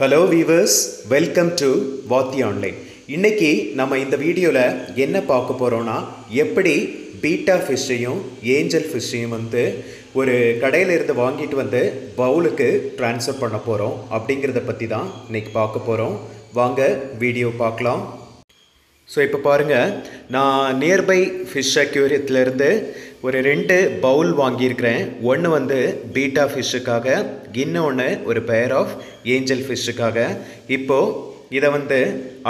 Hello viewers welcome to Vaathi online இன்னைக்கு நம்ம இந்த வீடியோவில் என்ன பார்க்க போகிறோன்னா எப்படி பீட்டா ஃபிஷ்ஷையும் ஏஞ்சல் ஃபிஷ்ஷையும் வந்து ஒரு கடையிலிருந்து வாங்கிட்டு வந்து பவுலுக்கு ட்ரான்ஸ்ஃபர் பண்ண போகிறோம் அப்படிங்கிறத பற்றி தான் இன்னைக்கு பார்க்க போகிறோம் வாங்க வீடியோ பார்க்கலாம். ஸோ இப்போ பாருங்கள் நான் நியர்பை ஃபிஷ் அக்யூரியத்துலேருந்து ஒரு ரெண்டு பவுல் வாங்கியிருக்கிறேன். ஒன்று வந்து பீட்டா ஃபிஷ்ஷுக்காக இன்னொன்று ஒரு பேர் ஆஃப் ஏஞ்சல் ஃபிஷ்ஷுக்காக இப்போது இதை வந்து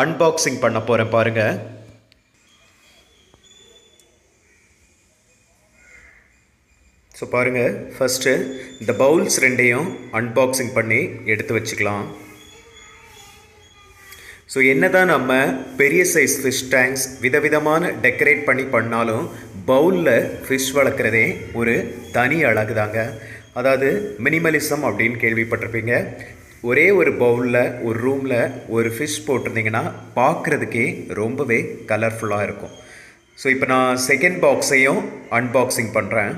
அன்பாக்சிங் பண்ண போகிறேன் பாருங்கள் ஸோ பாருங்கள் ஃபஸ்ட்டு இந்த பவுல்ஸ் ரெண்டையும் அன்பாக்சிங் பண்ணி எடுத்து வச்சுக்கலாம். ஸோ என்னதான் நம்ம பெரிய சைஸ் ஃபிஷ் டேங்க்ஸ் விதவிதமான டெக்கரேட் பண்ணி பண்ணாலும் பவுலில் ஃபிஷ் வளர்க்குறதே ஒரு தனி அழகு தாங்க அதாவது மினிமலிசம் அப்படின்னு கேள்விப்பட்டிருப்பீங்க. ஒரே ஒரு பவுலில் ஒரு ரூமில் ஒரு ஃபிஷ் போட்டிருந்தீங்கன்னா பார்க்குறதுக்கே ரொம்பவே கலர்ஃபுல்லாக இருக்கும். ஸோ இப்போ நான் செகண்ட் பாக்ஸையும் அன்பாக்சிங் பண்ணுறேன்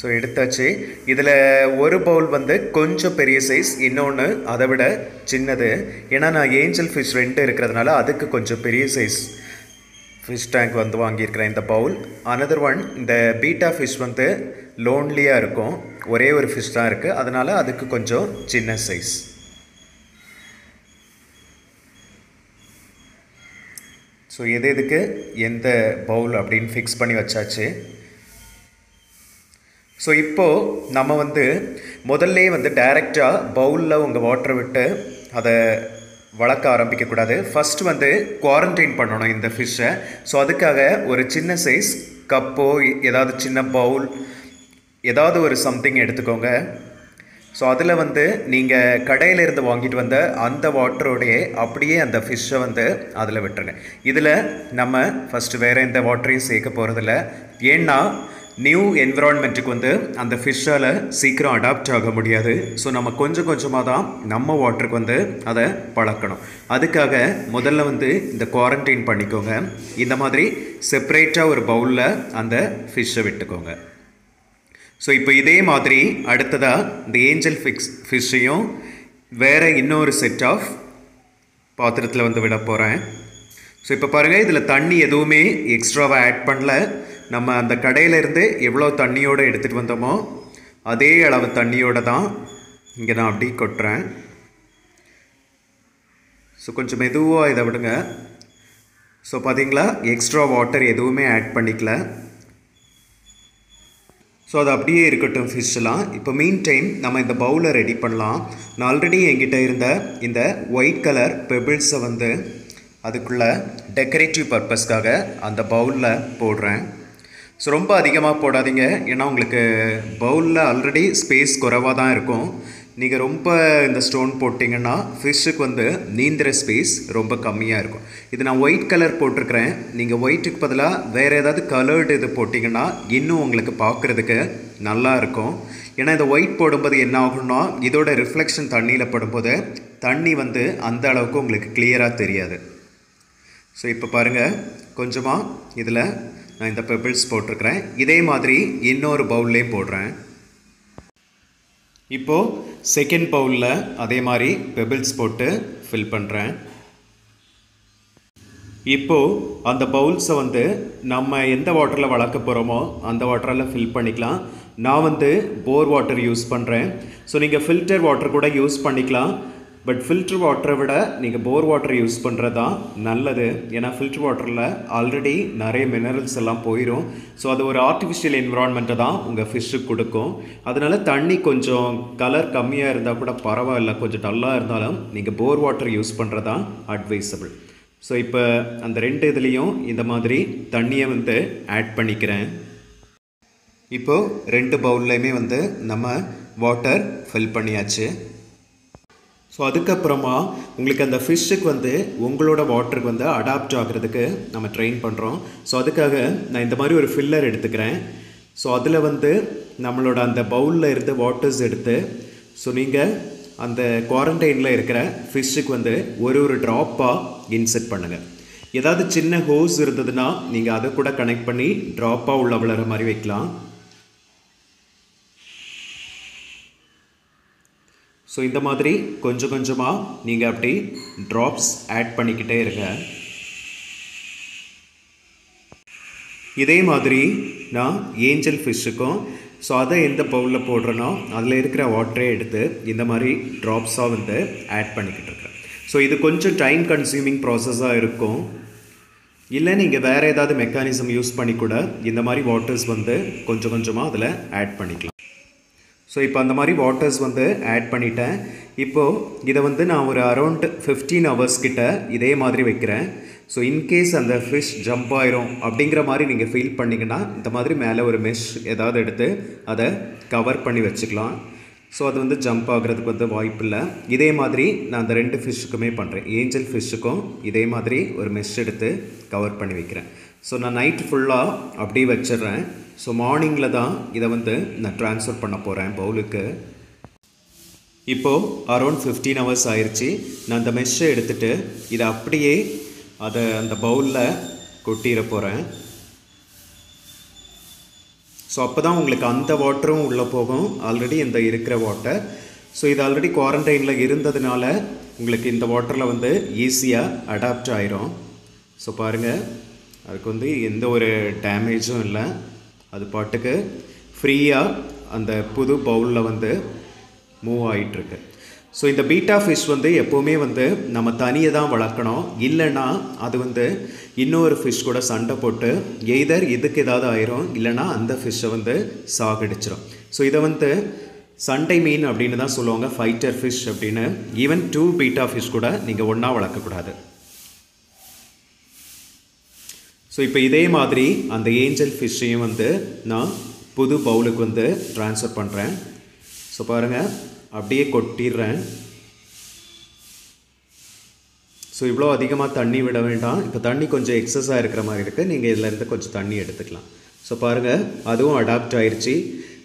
ஸோ எடுத்தாச்சு. இதில் ஒரு பவுல் வந்து கொஞ்சம் பெரிய சைஸ் இன்னொன்று அதை விட சின்னது. ஏன்னா நான் ஏஞ்சல் ஃபிஷ் ரெண்டு இருக்கிறதுனால அதுக்கு கொஞ்சம் பெரிய சைஸ் ஃபிஷ் டேங்க் வந்து வாங்கியிருக்கிறேன் இந்த பவுல் அனதர் ஒன் இந்த பீட்டா ஃபிஷ் வந்து லோன்லியாக இருக்கும். ஒரே ஒரு ஃபிஷ் தான் இருக்குது அதனால் அதுக்கு கொஞ்சம் சின்ன சைஸ் ஸோ எது எதுக்கு? எந்த பவுல் அப்படின்னு ஃபிக்ஸ் பண்ணி வச்சாச்சு. ஸோ இப்போது நம்ம வந்து முதல்ல வந்து டைரெக்டாக பவுலில் உங்கள் வாட்டரை விட்டு அதை வளர்க்க ஆரம்பிக்கக்கூடாது ஃபஸ்ட்டு வந்து குவாரண்டைன் பண்ணணும் இந்த ஃபிஷ்ஷை ஸோ அதுக்காக ஒரு சின்ன சைஸ் கப்போ ஏதாவது சின்ன பவுல் ஏதாவது ஒரு சம்திங் எடுத்துக்கோங்க. ஸோ அதில் வந்து நீங்கள் கடையிலேருந்து வாங்கிட்டு வந்த அந்த வாட்டரோடைய அப்படியே அந்த ஃபிஷ்ஷை வந்து அதில் விட்டுருங்க. இதில் நம்ம ஃபஸ்ட்டு வேறு எந்த வாட்டரையும் சேர்க்க போகிறதில்ல ஏன்னா நியூ என்விரான்மெண்ட்டுக்கு வந்து அந்த ஃபிஷ்ஷால் சீக்கிரம் அடாப்ட் ஆக முடியாது. ஸோ நம்ம கொஞ்சம் கொஞ்சமாக தான் நம்ம வாட்டருக்கு வந்து அதை பழக்கணும். அதுக்காக முதல்ல வந்து இந்த குவாரண்டைன் பண்ணிக்கோங்க. இந்த மாதிரி செப்பரேட்டாக ஒரு பவுலில் அந்த ஃபிஷ்ஷை விட்டுக்கோங்க. ஸோ இப்போ இதே மாதிரி அடுத்ததாக இந்த ஏஞ்சல் ஃபிக்ஸ் ஃபிஷ்ஷையும் வேறு இன்னொரு செட் ஆஃப் பாத்திரத்தில் வந்து விட போகிறேன் ஸோ இப்போ பாருங்கள் இதில் தண்ணி எதுவுமே எக்ஸ்ட்ராவாக ஆட் பண்ணல. நம்ம அந்த கடையிலேருந்து எவ்வளோ தண்ணியோடு எடுத்துகிட்டு வந்தோமோ அதே அளவு தண்ணியோடு தான் இங்கே நான் அப்படி கொட்டுறேன். ஸோ கொஞ்சம் மெதுவாக இதை விடுங்க. ஸோ பார்த்தீங்களா? எக்ஸ்ட்ரா வாட்டர் எதுவுமே ஆட் பண்ணிக்கல. ஸோ அது அப்படியே இருக்கட்டும் ஃபிஷ்லாம் இப்போ மீன் டைம் நம்ம இந்த பவுலை ரெடி பண்ணலாம். நான் ஆல்ரெடி என்கிட்ட இருந்த இந்த ஒயிட் கலர் பெபிள்ஸை வந்து அதுக்குள்ளே டெக்கரேட்டிவ் பர்பஸ்க்காக அந்த பவுலில் போடுறேன். ஸோ ரொம்ப அதிகமாக போடாதீங்க. ஏன்னா உங்களுக்கு பவுலில் ஆல்ரெடி ஸ்பேஸ் குறைவாக தான் இருக்கும். நீங்கள் ரொம்ப இந்த ஸ்டோன் போட்டிங்கன்னா ஃபிஷ்ஷுக்கு வந்து நீந்திர ஸ்பேஸ் ரொம்ப கம்மியாக இருக்கும். இது நான் ஒயிட் கலர் போட்டிருக்கிறேன். நீங்கள் ஒயிட்டுக்கு பதிலாக வேறு ஏதாவது கலர்டு இது போட்டிங்கன்னா இன்னும் உங்களுக்கு பார்க்குறதுக்கு நல்லா இருக்கும். ஏன்னா இந்த ஒயிட் போடும்போது என்ன ஆகும்னா இதோட ரிஃப்ளெக்ஷன் தண்ணியில் படும்போது தண்ணி வந்து அந்த அளவுக்கு உங்களுக்கு கிளியராக தெரியாது. ஸோ இப்போ பாருங்கள் கொஞ்சமாக இதில் நான் இந்த பெபிள்ஸ் போட்டிருக்கிறேன். இதே மாதிரி இன்னொரு பவுல்லையும் போடுறேன். இப்போது செகண்ட் பவுலில் அதே மாதிரி பெபிள்ஸ் போட்டு ஃபில் பண்ணுறேன் இப்போது அந்த பவுல்ஸை வந்து நம்ம எந்த வாட்டரில் வளர்க்க போகிறோமோ அந்த வாட்டரில் ஃபில் பண்ணிக்கலாம். நான் வந்து போர் வாட்டர் யூஸ் பண்ணுறேன் ஸோ நீங்கள் ஃபில்டர் வாட்டர் கூட யூஸ் பண்ணிக்கலாம். பட் ஃபில்டர் வாட்டரை விட நீங்கள் போர் வாட்டர் யூஸ் பண்ணுறது தான் நல்லது. ஏன்னா ஃபில்டர் வாட்டரில் ஆல்ரெடி நிறைய மினரல்ஸ் எல்லாம் போயிடும் ஸோ அது ஒரு ஆர்டிஃபிஷியல் என்விரான்மெண்ட்டை தான் உங்கள் ஃபிஷ்ஷுக்கு கொடுக்கும். அதனால் தண்ணி கொஞ்சம் கலர் கம்மியாக இருந்தால் கூட பரவாயில்ல. கொஞ்சம் டல்லாக இருந்தாலும் நீங்கள் போர் வாட்டர் யூஸ் பண்ணுறது தான் அட்வைசபிள் ஸோ இப்போ அந்த ரெண்டு இதுலேயும் இந்த மாதிரி தண்ணியை வந்து ஆட் பண்ணிக்கிறேன். இப்போது ரெண்டு பவுல்லையுமே வந்து நம்ம வாட்டர் ஃபில் பண்ணியாச்சு. ஸோ அதுக்கப்புறமா உங்களுக்கு அந்த ஃபிஷ்ஷுக்கு வந்து உங்களோட வாட்டருக்கு வந்து அடாப்ட் ஆகிறதுக்கு நம்ம ட்ரெயின் பண்ணுறோம் ஸோ அதுக்காக நான் இந்த மாதிரி ஒரு ஃபில்லர் எடுத்துக்கிறேன். ஸோ அதில் வந்து நம்மளோட அந்த பவுலில் இருந்து வாட்டர்ஸ் எடுத்து ஸோ நீங்கள் அந்த குவாரண்டைனில் இருக்கிற ஃபிஷ்ஷுக்கு வந்து ஒரு ஒரு ட்ராப்பாக இன்செர்ட் பண்ணுங்கள் ஏதாவது சின்ன ஹோஸ் இருந்ததுன்னா நீங்கள் அதை கூட கனெக்ட் பண்ணி ட்ராப்பாக உள்ள விழுற மாதிரி வைக்கலாம். ஸோ இந்த மாதிரி கொஞ்சம் கொஞ்சமாக நீங்கள் அப்படி ட்ராப்ஸ் ஆட் பண்ணிக்கிட்டே இருங்க. இதே மாதிரி நான் ஏஞ்சல் ஃபிஷ்ஷுக்கும் ஸோ அதை எந்த பவுலில் போடுறேனோ அதில் இருக்கிற வாட்டரே எடுத்து இந்த மாதிரி ட்ராப்ஸாக வந்து ஆட் பண்ணிக்கிட்டு இருக்கேன். ஸோ இது கொஞ்சம் டைம் கன்சியூமிங் ப்ராசஸாக இருக்கும். இல்லை நீங்கள் வேறு ஏதாவது மெக்கானிசம் யூஸ் பண்ணி கூட இந்த மாதிரி வாட்டர்ஸ் வந்து கொஞ்சம் கொஞ்சமாக அதில் ஆட் பண்ணிக்கலாம். ஸோ இப்போ அந்த மாதிரி வாட்டர்ஸ் வந்து ஆட் பண்ணிட்டேன். இப்போது இதை வந்து நான் ஒரு அரௌண்ட் ஃபிஃப்டீன் ஹவர்ஸ் கிட்ட இதே மாதிரி வைக்கிறேன். ஸோ இன்கேஸ் அந்த ஃபிஷ் ஜம்ப் ஆயிரும் அப்படிங்கிற மாதிரி நீங்கள் ஃபீல் பண்ணிங்கன்னா இந்த மாதிரி மேலே ஒரு மெஷ் ஏதாவது எடுத்து அதை கவர் பண்ணி வச்சுக்கலாம். ஸோ அது வந்து ஜம்ப் ஆகிறதுக்கு வந்து வாய்ப்பு இல்லை. இதே மாதிரி நான் அந்த ரெண்டு ஃபிஷ்ஷுக்குமே பண்ணுறேன் ஏஞ்சல் ஃபிஷ்ஷுக்கும் இதே மாதிரி ஒரு மெஷ் எடுத்து கவர் பண்ணி வைக்கிறேன். ஸோ நான் நைட் ஃபுல்லாக அப்படியே வச்சிடுறேன். ஸோ மார்னிங்கில் தான் இதை வந்து நான் ட்ரான்ஸ்ஃபர் பண்ண போகிறேன் பவுலுக்கு. இப்போது அரௌண்ட் ஃபிஃப்டீன் ஹவர்ஸ் ஆயிடுச்சு நான் அந்த மெஷ்ஷை எடுத்துகிட்டு இதை அப்படியே அதை அந்த பவுலில் கொட்டிட போகிறேன் ஸோ அப்போ தான் உங்களுக்கு அந்த வாட்டரும் உள்ளே போகும். ஆல்ரெடி இந்த இருக்கிற வாட்டர் ஸோ இது ஆல்ரெடி குவாரண்டைனில் இருந்ததுனால உங்களுக்கு இந்த வாட்டரில் வந்து ஈஸியாக அடாப்ட் ஆயிரும். ஸோ பாருங்கள் அதுக்கு வந்து எந்த ஒரு டேமேஜும் இல்லை. அது பாட்டுக்கு ஃப்ரீயாக அந்த புது பவுலில் வந்து மூவ் ஆகிட்டுருக்கு ஸோ இந்த பீட்டா ஃபிஷ் வந்து எப்போவுமே வந்து நம்ம தனியை தான் வளர்க்கணும். இல்லைன்னா அது வந்து இன்னொரு ஃபிஷ் கூட சண்டை போட்டு எய்தர் இதுக்கு ஏதாவது ஆயிரும் இல்லைன்னா அந்த ஃபிஷ்ஷை வந்து சாகடிச்சிடும் ஸோ இதை வந்து சண்டை மீன் அப்படின்னு தான் சொல்லுவாங்க ஃபைட்டர் ஃபிஷ் அப்படின்னு. ஈவன் டூ பீட்டா ஃபிஷ் கூட நீங்கள் ஒன்றா வளர்க்கக்கூடாது ஸோ இப்போ இதே மாதிரி அந்த ஏஞ்சல் ஃபிஷ்ஷையும் வந்து நான் புது பவுலுக்கு வந்து ட்ரான்ஸ்ஃபர் பண்ணுறேன் ஸோ பாருங்கள் அப்படியே கொட்டிடுறேன். ஸோ இவ்வளோ அதிகமாக தண்ணி விட வேண்டாம். இப்போ தண்ணி கொஞ்சம் எக்ஸஸாக இருக்கிற மாதிரி இருக்குது நீங்கள் இதிலேருந்து கொஞ்சம் தண்ணி எடுத்துக்கலாம். ஸோ பாருங்கள் அதுவும் அடாப்ட் ஆயிடுச்சு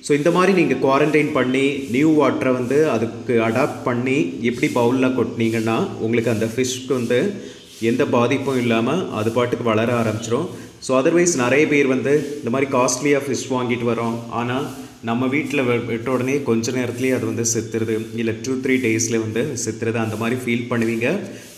ஸோ இந்த மாதிரி நீங்கள் குவாரண்டைன் பண்ணி நியூ வாட்டரை வந்து அதுக்கு அடாப்ட் பண்ணி எப்படி பவுலில் கொட்டினீங்கன்னா உங்களுக்கு அந்த ஃபிஷ்க்கு வந்து எந்த பாதிப்பும் இல்லாமல் அது பாட்டுக்கு வளர ஆரம்பிச்சிடும் ஸோ அதர்வைஸ் நிறைய பேர் வந்து இந்த மாதிரி காஸ்ட்லியாக ஃபிஷ் வாங்கிட்டு வரோம். ஆனால் நம்ம வீட்டில் விட்ட உடனே கொஞ்ச நேரத்துலேயே அது வந்து செத்துருது. இல்லை டூ த்ரீ டேஸில் வந்து செத்துருது. அந்த மாதிரி ஃபீல் பண்ணுவீங்க.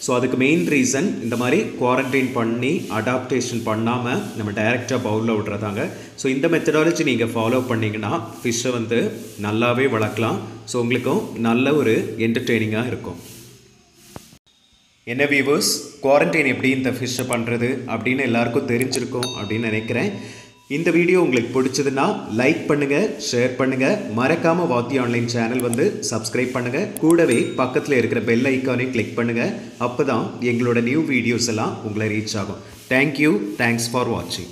ஸோ அதுக்கு மெயின் ரீசன் இந்த மாதிரி குவாரண்டைன் பண்ணி அடாப்டேஷன் பண்ணாமல் நம்ம டைரெக்டாக பவுலில் விட்றதாங்க. ஸோ இந்த மெத்தடாலஜி நீங்கள் ஃபாலோ பண்ணிங்கன்னா ஃபிஷ்ஷை வந்து நல்லாவே வளர்க்கலாம். ஸோ உங்களுக்கும் நல்ல ஒரு என்டர்டெய்னிங்காக இருக்கும். என்ன வியூவர்ஸ் குவாரண்டைன் எப்படி இந்த ஃபிஷ்ஷை பண்ணுறது அப்படின்னு எல்லாருக்கும் தெரிஞ்சிருக்கும் அப்படின்னு நினைக்கிறேன். இந்த வீடியோ உங்களுக்கு பிடிச்சதுன்னா லைக் பண்ணுங்கள் ஷேர் பண்ணுங்கள் மறக்காமல் வாத்தி ஆன்லைன் சேனல் வந்து சப்ஸ்கிரைப் பண்ணுங்கள் கூடவே பக்கத்தில் இருக்கிற பெல் ஐக்கானை கிளிக் பண்ணுங்கள் அப்போ தான் எங்களோட நியூ வீடியோஸ் எல்லாம் உங்களை ரீச் ஆகும். தேங்க்யூ தேங்க்ஸ் ஃபார் வாட்சிங்